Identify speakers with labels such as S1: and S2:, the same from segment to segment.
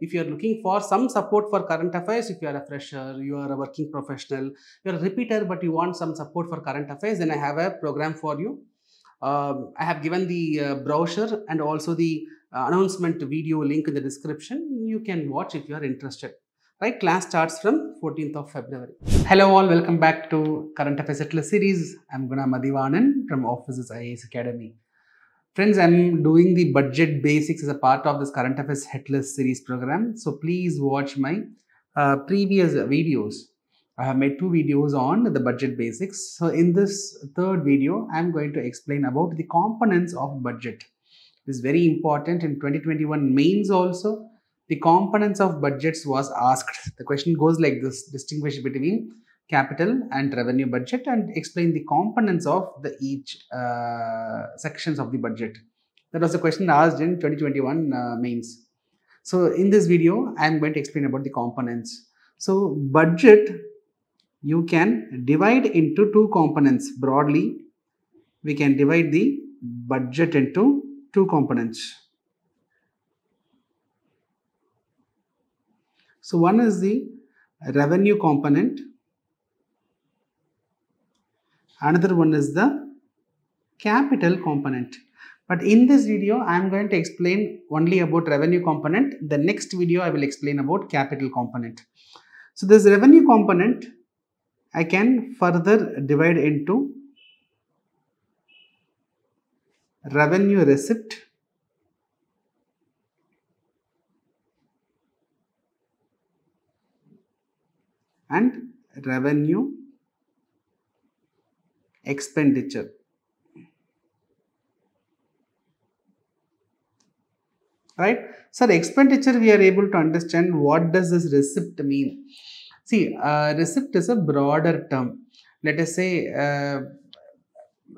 S1: If you are looking for some support for current affairs, if you are a fresher, you are a working professional, you are a repeater, but you want some support for current affairs, then I have a program for you. Um, I have given the uh, brochure and also the uh, announcement video link in the description. You can watch if you are interested. Right, class starts from 14th of February. Hello all, welcome back to Current Affairs Atlas series. I'm Guna Mathivanan from Officers IAS Academy. Friends, I'm doing the budget basics as a part of this Current Affairs Atlas series program. So please watch my uh, previous videos. I have made two videos on the budget basics. So in this third video, I'm going to explain about the components of budget. This is very important in 2021 mains also. The components of budgets was asked. The question goes like this, distinguish between capital and revenue budget and explain the components of the each uh, sections of the budget. That was the question asked in 2021 uh, mains. So in this video, I am going to explain about the components. So budget, you can divide into two components broadly. We can divide the budget into two components. So one is the revenue component another one is the capital component. But in this video i am going to explain only about revenue component. The next video i will explain about capital component. So this revenue component i can further divide into revenue receipt and revenue expenditure. Right? Sir, expenditure we are able to understand what does this receipt mean. See, uh, receipt is a broader term. Let us say uh,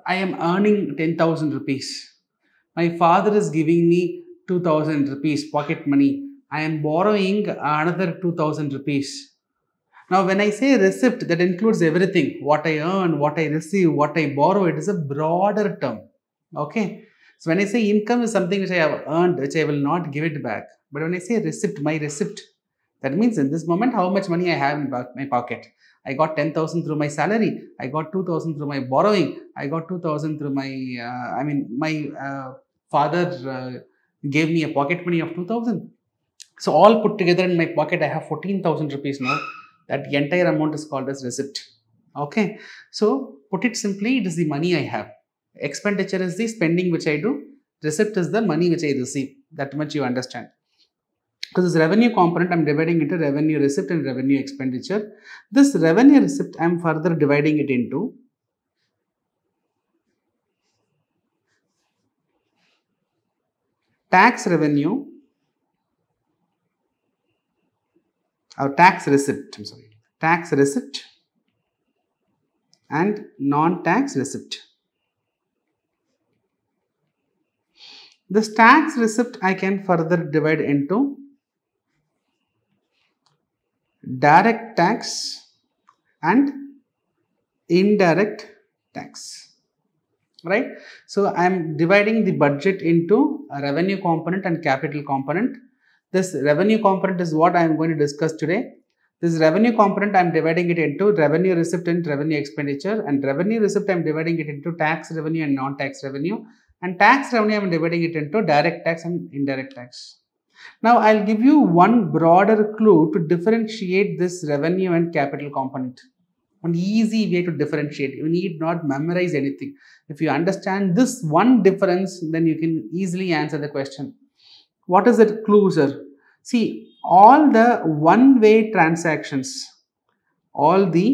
S1: I am earning 10,000 rupees. My father is giving me 2000 rupees pocket money. I am borrowing another 2000 rupees. Now, when I say receipt, that includes everything what I earn, what I receive, what I borrow. It is a broader term. Okay. So, when I say income is something which I have earned, which I will not give it back. But when I say receipt, my receipt, that means in this moment how much money I have in my pocket. I got 10,000 through my salary. I got 2,000 through my borrowing. I got 2,000 through my, uh, I mean, my uh, father uh, gave me a pocket money of 2,000. So, all put together in my pocket, I have 14,000 rupees now that entire amount is called as receipt. Okay? So put it simply it is the money i have. Expenditure is the spending which i do. Receipt is the money which i receive. That much you understand. Because this revenue component i'm dividing into revenue receipt and revenue expenditure. This revenue receipt i'm further dividing it into tax revenue or tax receipt, I'm sorry, tax receipt and non-tax receipt. This tax receipt I can further divide into direct tax and indirect tax right? So i am dividing the budget into a revenue component and capital component this revenue component is what I am going to discuss today. This revenue component I am dividing it into revenue receipt and revenue expenditure and revenue receipt I am dividing it into tax revenue and non-tax revenue and tax revenue I am dividing it into direct tax and indirect tax. Now I'll give you one broader clue to differentiate this revenue and capital component. One easy way to differentiate. You need not memorize anything. If you understand this one difference, then you can easily answer the question. What is that closer? See, all the one-way transactions, all the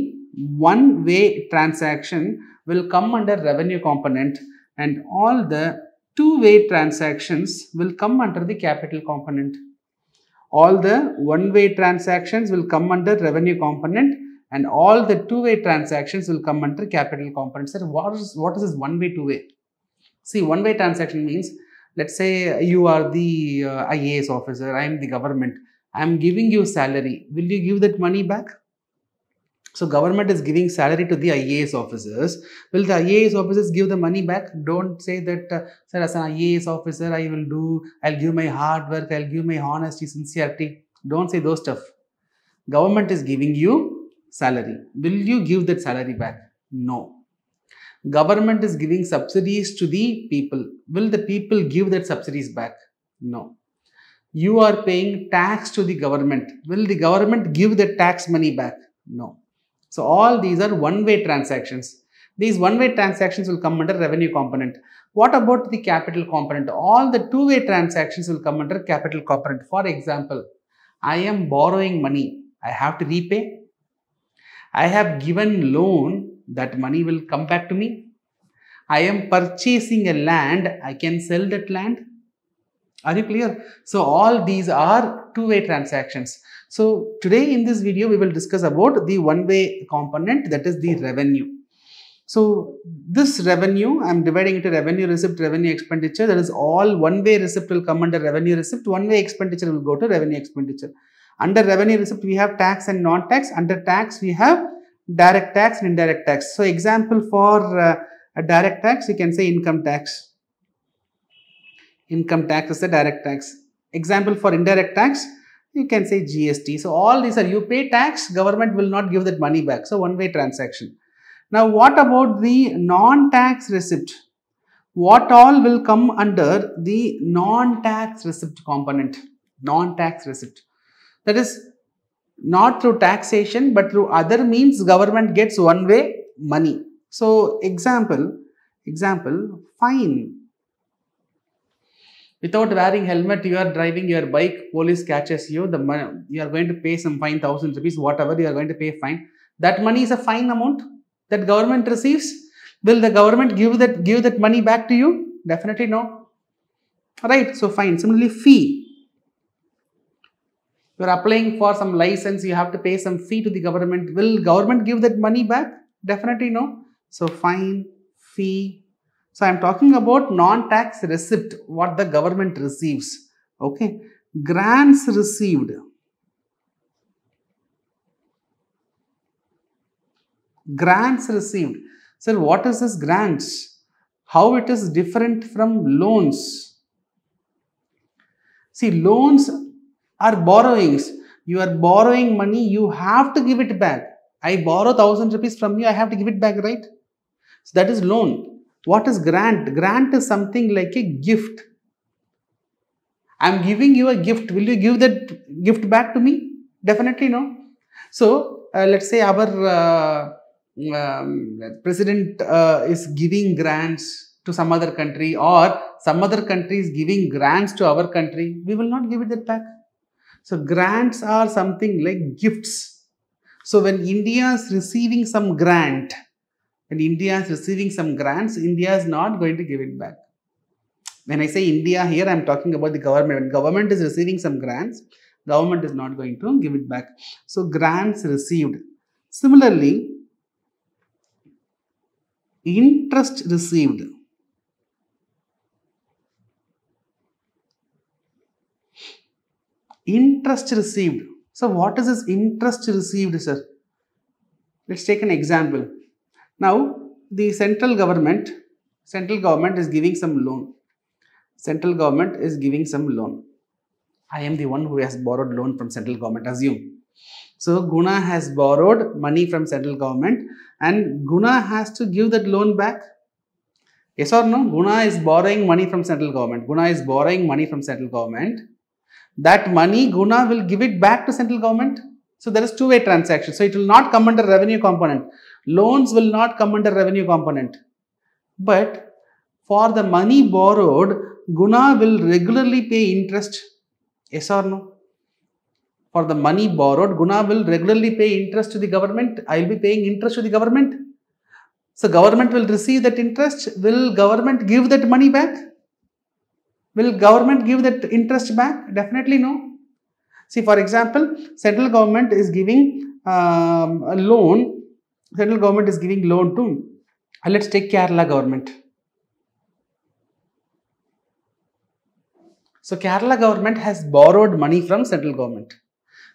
S1: one-way transaction will come under revenue component and all the two-way transactions will come under the capital component. All the one-way transactions will come under revenue component and all the two-way transactions will come under capital component. Sir, what is, what is this one-way, two-way? See, one-way transaction means let's say you are the uh, IAS officer, I am the government, I am giving you salary. Will you give that money back? So government is giving salary to the IAS officers. Will the IAS officers give the money back? Don't say that, uh, sir, as an IAS officer, I will do, I'll give my hard work, I'll give my honesty, sincerity. Don't say those stuff. Government is giving you salary. Will you give that salary back? No. Government is giving subsidies to the people. Will the people give that subsidies back? No. You are paying tax to the government. Will the government give the tax money back? No. So all these are one-way transactions. These one-way transactions will come under revenue component. What about the capital component? All the two-way transactions will come under capital component. For example, I am borrowing money. I have to repay. I have given loan. That money will come back to me. I am purchasing a land. I can sell that land. Are you clear? So all these are two-way transactions. So today in this video, we will discuss about the one-way component that is the revenue. So this revenue, I am dividing into revenue receipt, revenue expenditure. That is all one-way receipt will come under revenue receipt. One-way expenditure will go to revenue expenditure. Under revenue receipt, we have tax and non-tax. Under tax, we have direct tax and indirect tax. So example for uh, a direct tax, you can say income tax. Income tax is a direct tax. Example for indirect tax, you can say GST. So all these are you pay tax, government will not give that money back. So one way transaction. Now what about the non-tax receipt? What all will come under the non-tax receipt component? Non-tax receipt. That is not through taxation but through other means government gets one way money. So example, example, fine. Without wearing helmet you are driving your bike police catches you the money you are going to pay some fine thousand rupees whatever you are going to pay fine. That money is a fine amount that government receives. Will the government give that give that money back to you? Definitely no. Right so fine. Similarly fee you are applying for some license you have to pay some fee to the government will government give that money back definitely no so fine fee so I'm talking about non-tax receipt, what the government receives. Okay. Grants received. Grants received. Sir, what is this grants? How it is different from loans? See, loans are borrowings. You are borrowing money, you have to give it back. I borrow thousand rupees from you, I have to give it back, right? So that is loan. What is grant? Grant is something like a gift. I am giving you a gift. Will you give that gift back to me? Definitely no. So, uh, let's say our uh, um, president uh, is giving grants to some other country or some other country is giving grants to our country, we will not give it that back. So, grants are something like gifts. So, when India is receiving some grant, when India is receiving some grants, India is not going to give it back. When I say India here, I am talking about the government. When government is receiving some grants, government is not going to give it back. So grants received. Similarly, interest received. Interest received. So what is this interest received, sir? Let's take an example. Now, the central government, central government is giving some loan. Central government is giving some loan. I am the one who has borrowed loan from central government, assume. So, Guna has borrowed money from central government and Guna has to give that loan back. Yes or no? Guna is borrowing money from central government. Guna is borrowing money from central government. That money, Guna will give it back to central government. So, there is two-way transaction. So, it will not come under revenue component. Loans will not come under revenue component. But for the money borrowed, Guna will regularly pay interest. Yes or no? For the money borrowed, Guna will regularly pay interest to the government. I will be paying interest to the government. So government will receive that interest. Will government give that money back? Will government give that interest back? Definitely no. See, for example, central government is giving um, a loan central government is giving loan to, uh, let's take Kerala government. So Kerala government has borrowed money from central government.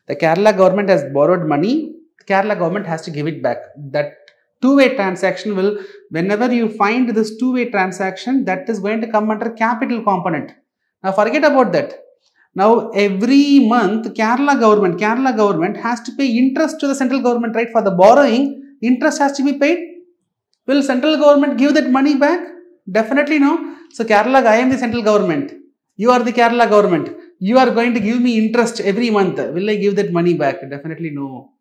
S1: The Kerala government has borrowed money Kerala government has to give it back. That two-way transaction will, whenever you find this two-way transaction, that is going to come under capital component. Now forget about that. Now every month Kerala government, Kerala government has to pay interest to the central government, right? For the borrowing, interest has to be paid. Will central government give that money back? Definitely no. So Kerala, I am the central government. You are the Kerala government. You are going to give me interest every month. Will I give that money back? Definitely no.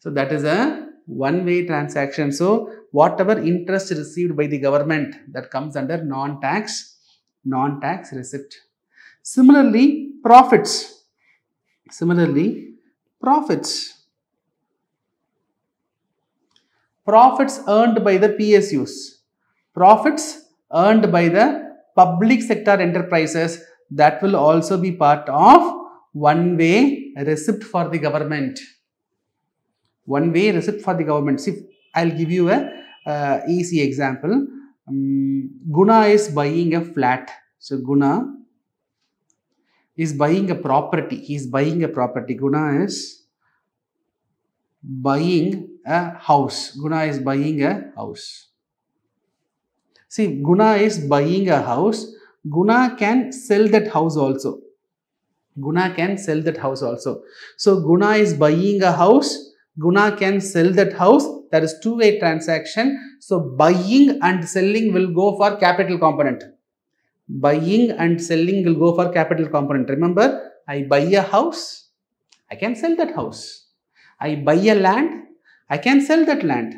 S1: So that is a one-way transaction. So whatever interest received by the government that comes under non-tax, non-tax receipt. Similarly, profits. Similarly, profits. Profits earned by the PSUs. Profits earned by the public sector enterprises that will also be part of one-way receipt for the government one way receipt for the government. See, I'll give you a uh, easy example. Um, Guna is buying a flat. So Guna is buying a property. He is buying a property. Guna is buying a house. Guna is buying a house. See, Guna is buying a house. Guna can sell that house also. Guna can sell that house also. So, Guna is buying a house Guna can sell that house. That is two-way transaction. So buying and selling will go for capital component. Buying and selling will go for capital component. Remember, I buy a house. I can sell that house. I buy a land. I can sell that land.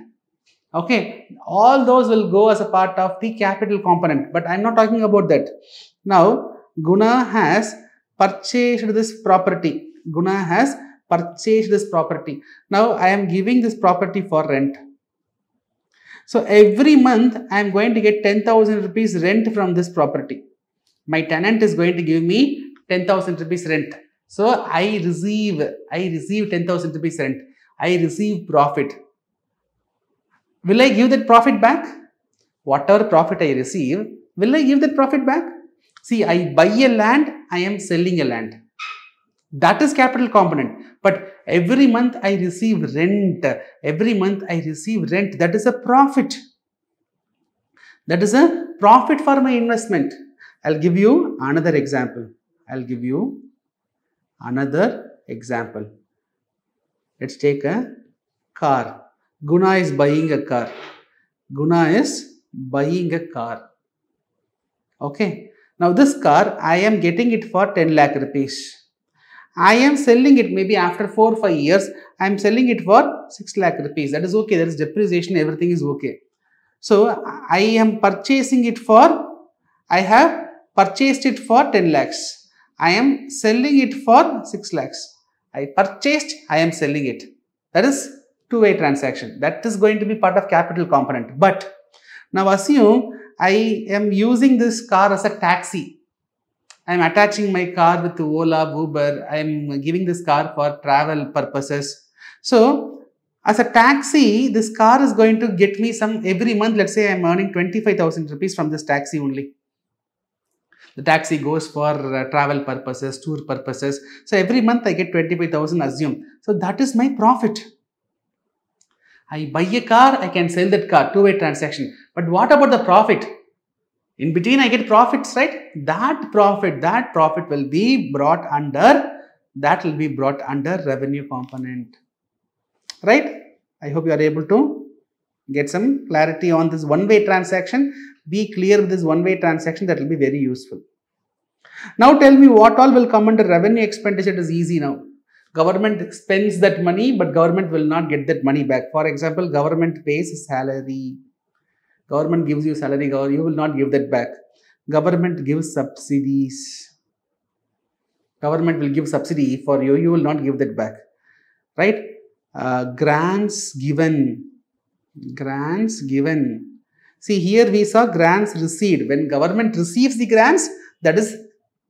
S1: Okay, all those will go as a part of the capital component. But I'm not talking about that. Now, Guna has purchased this property. Guna has purchase this property. Now I am giving this property for rent. So every month I am going to get 10,000 rupees rent from this property. My tenant is going to give me 10,000 rupees rent. So I receive, I receive 10,000 rupees rent. I receive profit. Will I give that profit back? Whatever profit I receive, will I give that profit back? See, I buy a land, I am selling a land. That is capital component. But every month I receive rent. Every month I receive rent. That is a profit. That is a profit for my investment. I'll give you another example. I'll give you another example. Let's take a car. Guna is buying a car. Guna is buying a car. Okay. Now this car, I am getting it for 10 lakh rupees. I am selling it maybe after 4 or 5 years, I am selling it for 6 lakh rupees. That is okay. There is depreciation, everything is okay. So, I am purchasing it for, I have purchased it for 10 lakhs. I am selling it for 6 lakhs. I purchased, I am selling it. That is two-way transaction. That is going to be part of capital component. But now assume I am using this car as a taxi I'm attaching my car with Ola, Uber. I'm giving this car for travel purposes. So, as a taxi, this car is going to get me some every month. Let's say I'm earning 25,000 rupees from this taxi only. The taxi goes for uh, travel purposes, tour purposes. So, every month I get 25,000 assume. So, that is my profit. I buy a car, I can sell that car, two-way transaction. But what about the profit? In between I get profits, right? That profit, that profit will be brought under, that will be brought under revenue component. Right? I hope you are able to get some clarity on this one-way transaction. Be clear with this one-way transaction, that will be very useful. Now tell me what all will come under revenue expenditure. It is easy now. Government spends that money, but government will not get that money back. For example, government pays salary Government gives you salary, you will not give that back. Government gives subsidies. Government will give subsidy for you, you will not give that back. Right? Uh, grants given. Grants given. See, here we saw grants received. When government receives the grants, that is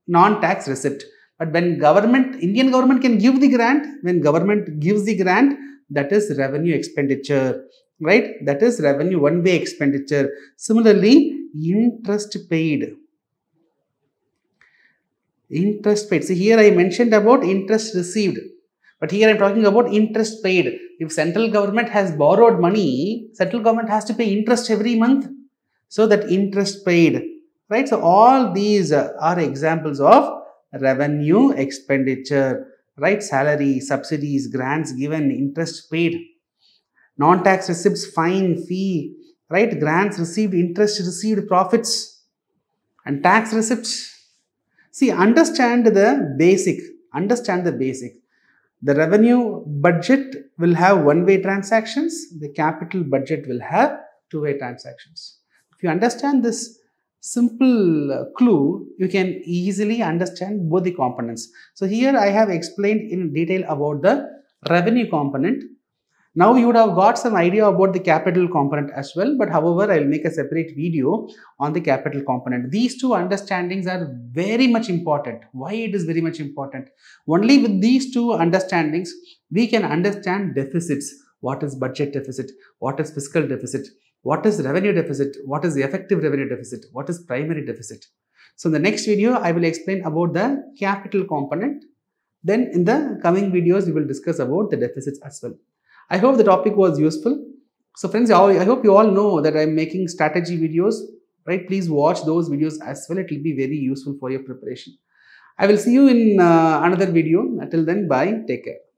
S1: non-tax receipt. But when government, Indian government can give the grant, when government gives the grant, that is revenue expenditure right? That is revenue one way expenditure. Similarly, interest paid. Interest paid. See here I mentioned about interest received. But here I'm talking about interest paid. If central government has borrowed money, central government has to pay interest every month. So that interest paid, right? So all these are examples of revenue expenditure, right? Salary, subsidies, grants given, interest paid, non-tax receipts, fine, fee, right? Grants received, interest received, profits and tax receipts. See, understand the basic, understand the basic. The revenue budget will have one-way transactions, the capital budget will have two-way transactions. If you understand this simple clue, you can easily understand both the components. So here I have explained in detail about the revenue component now you would have got some idea about the capital component as well, but however, I will make a separate video on the capital component. These two understandings are very much important. Why it is very much important? Only with these two understandings, we can understand deficits. What is budget deficit? What is fiscal deficit? What is revenue deficit? What is effective revenue deficit? What is primary deficit? So in the next video, I will explain about the capital component. Then in the coming videos, we will discuss about the deficits as well. I hope the topic was useful. So friends, I hope you all know that I'm making strategy videos, right? Please watch those videos as well. It will be very useful for your preparation. I will see you in uh, another video. Until then, bye. Take care.